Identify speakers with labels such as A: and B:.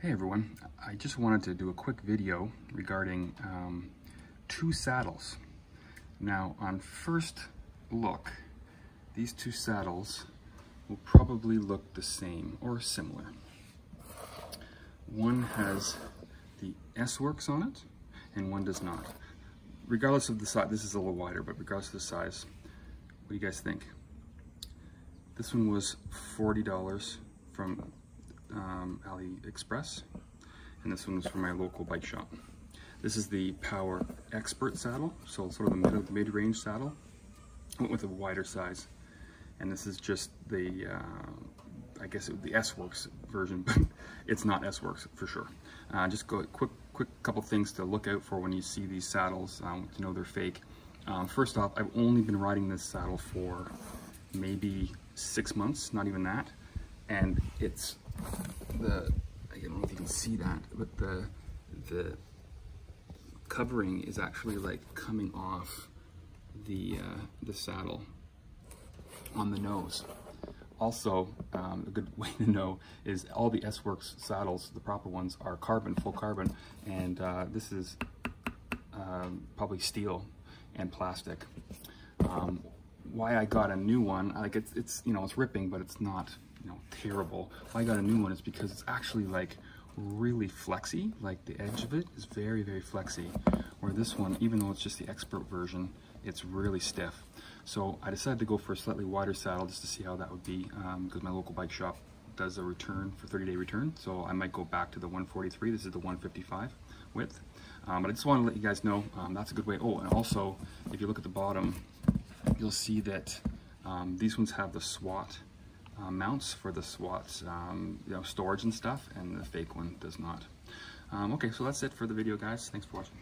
A: Hey everyone, I just wanted to do a quick video regarding um, two saddles. Now on first look, these two saddles will probably look the same or similar. One has the S-Works on it and one does not. Regardless of the size, this is a little wider, but regardless of the size, what do you guys think? This one was $40 from um, AliExpress, and this one was from my local bike shop. This is the Power Expert saddle, so sort of the mid-range saddle. went with a wider size, and this is just the, uh, I guess it, the S-Works version, but it's not S-Works for sure. Uh, just go quick, quick couple things to look out for when you see these saddles um, to know they're fake. Um, first off, I've only been riding this saddle for maybe six months, not even that, and it's the, I don't know if you can see that, but the, the covering is actually like coming off the, uh, the saddle on the nose. Also, um, a good way to know is all the S-Works saddles, the proper ones, are carbon, full carbon, and uh, this is um, probably steel and plastic. Um, why I got a new one, like it's, it's, you know, it's ripping, but it's not you know, terrible. Why I got a new one is because it's actually like really flexy, like the edge of it is very, very flexy. Where this one, even though it's just the expert version, it's really stiff. So I decided to go for a slightly wider saddle just to see how that would be because um, my local bike shop does a return for 30 day return. So I might go back to the 143. This is the 155 width. Um, but I just want to let you guys know um, that's a good way. Oh, and also if you look at the bottom, you'll see that um, these ones have the SWAT uh, mounts for the SWATs, um, you know, storage and stuff, and the fake one does not. Um, okay, so that's it for the video, guys. Thanks for watching.